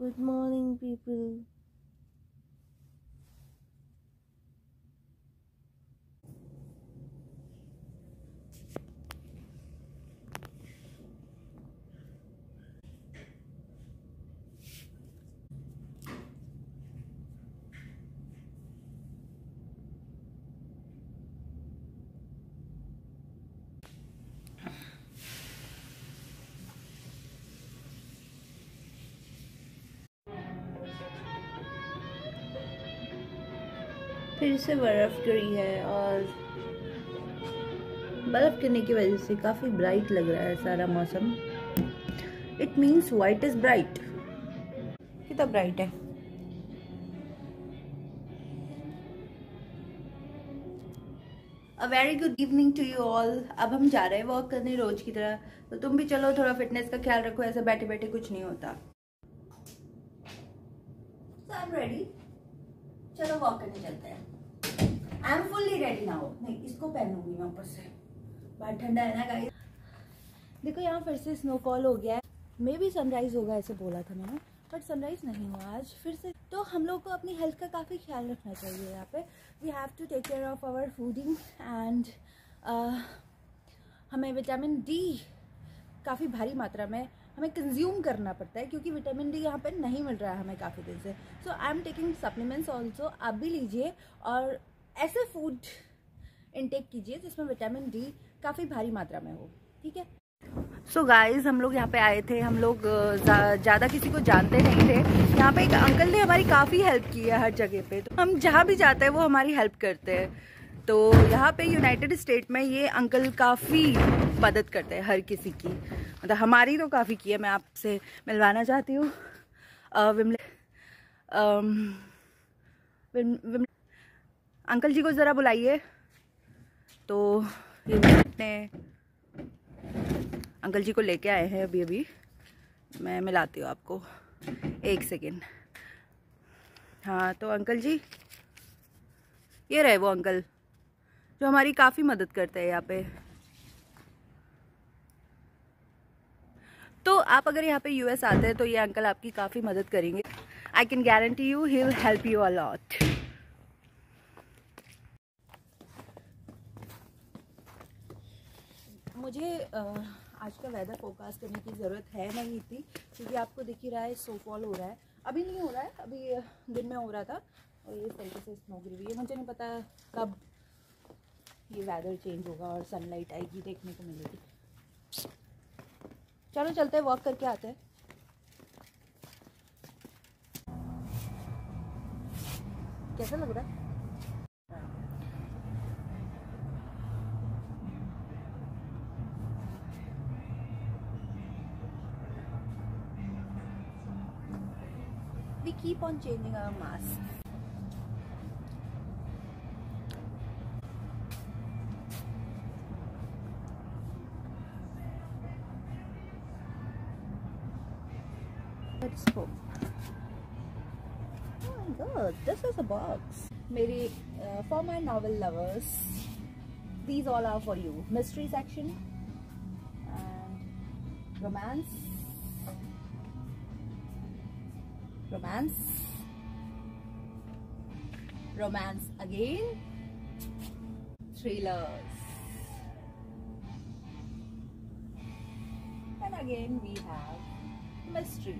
Good morning, people. फिर से बर्फ़ गिरी है और बर्फ़ गिरने की वजह से काफ़ी ब्राइट लग रहा है सारा मौसम। It means white is bright कितना ब्राइट है? A very good evening to you all अब हम जा रहे हैं वॉक करने रोज की तरह। तो तुम भी चलो थोड़ा फिटनेस का ख्याल रखो ऐसे बैठे बैठे कुछ नहीं होता। आई एम रेडी चलो वॉक करने चलते हैं। I am fully ready now नहीं, इसको पहनूँगी मैं ऊपर से। बाहर ठंडा है ना गाइस देखो, यहाँ फिर से स्नोफॉल हो गया है। मे भी सनराइज होगा, ऐसे बोला था मैंने बट सनराइज नहीं हुआ आज। फिर से तो हम लोग को अपनी हेल्थ का काफ़ी ख्याल रखना चाहिए यहाँ पे। We have to take care of our fooding and हमें विटामिन डी काफ़ी भारी मात्रा में हमें कंज्यूम करना पड़ता है, क्योंकि विटामिन डी यहाँ पर नहीं मिल रहा है हमें काफ़ी दिन से। So I am taking supplements also आप भी लीजिए और ऐसे फ़ूड इनटेक कीजिए जिसमें विटामिन डी काफ़ी भारी मात्रा में हो, ठीक है? सो so गाइज़ हम लोग यहाँ पे आए थे। हम लोग ज़्यादा किसी को जानते नहीं थे। यहाँ पे एक अंकल ने हमारी काफ़ी हेल्प की है हर जगह पे। तो हम जहाँ भी जाते हैं, वो हमारी हेल्प करते हैं। तो यहाँ पे यूनाइटेड स्टेट में ये अंकल काफ़ी मदद करते हैं हर किसी की। मतलब हमारी तो काफ़ी की है मैं आपसे मिलवाना चाहती हूँ। विमले विम, अंकल जी को ज़रा बुलाइए। तो अपने अंकल जी को लेके आए हैं अभी अभी। मैं मिलाती हूँ आपको। एक सेकेंड। हाँ तो अंकल जी ये रहे वो अंकल जो हमारी काफ़ी मदद करते हैं यहाँ पे। तो आप अगर यहाँ पे यूएस आते हैं तो ये अंकल आपकी काफ़ी मदद करेंगे। I can guarantee you he will help you a lot मुझे आज का वेदर फोरकास्ट करने की ज़रूरत है नहीं थी क्योंकि आपको दिख ही रहा है स्नोफॉल हो रहा है। अभी नहीं हो रहा है, अभी दिन में हो रहा था, और इस तरीके से स्नो गिरी हुई है। मुझे नहीं पता कब ये वेदर चेंज होगा और सनलाइट आएगी, देखने को मिलेगी। चलो चलते हैं वॉक करके आते हैं कैसा लग रहा है we keep on changing our mask. Let's go. Oh my god, this is a box. Maybe uh, for my novel lovers, these all are for you. Mystery section and romance romance romance again thrillers and again we have mystery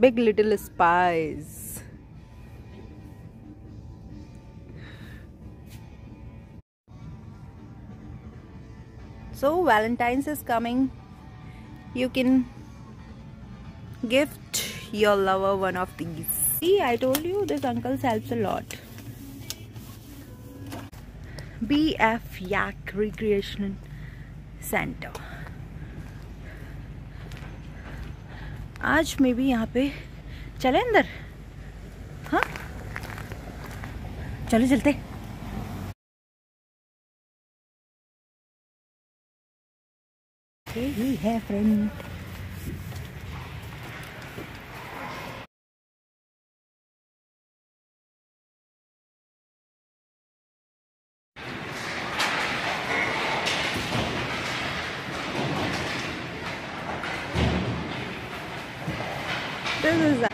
big little spies. So valentine's is coming. You can gift your lover one of these. See i told you this uncle helps a lot. Bf yak recreation center आज मे भी यहाँ पे चले अंदर? हाँ? चलो चलते। ही है friend this is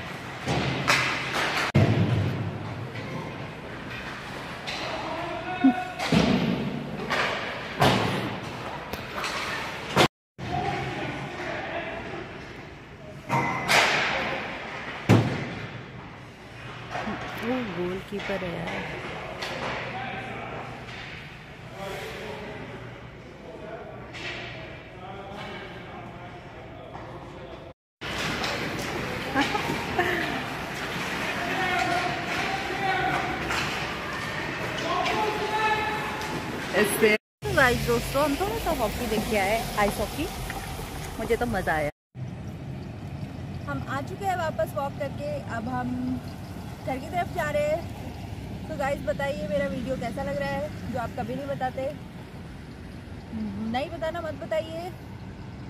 गोलकीपर है यार। गाइस दोस्तों, हम थोड़ा सा हॉकी देख आए आइस हॉकी मुझे तो मज़ा आया। हम आ चुके हैं वापस वॉक करके। अब हम घर की तरफ़ जा रहे हैं। तो गाइस बताइए मेरा वीडियो कैसा लग रहा है, जो आप कभी नहीं बताते। नहीं बताना मत बताइए।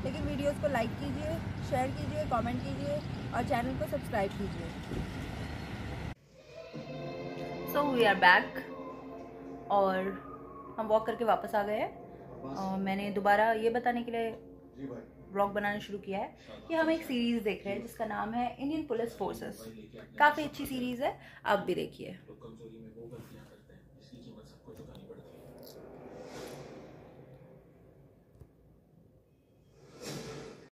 लेकिन वीडियोस को लाइक कीजिए शेयर कीजिए कमेंट कीजिए और चैनल को सब्सक्राइब कीजिए। सो वी आर बैक और हम वॉक करके वापस आ गए हैं। मैंने दोबारा ये बताने के लिए ब्लॉग बनाना शुरू किया है कि हम एक सीरीज़ देख रहे हैं जिसका नाम है इंडियन पुलिस फोर्सेस काफ़ी अच्छी सीरीज़ है आप भी देखिए।